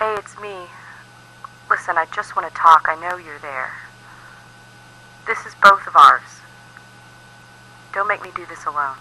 Hey, it's me. Listen, I just want to talk. I know you're there. This is both of ours. Don't make me do this alone.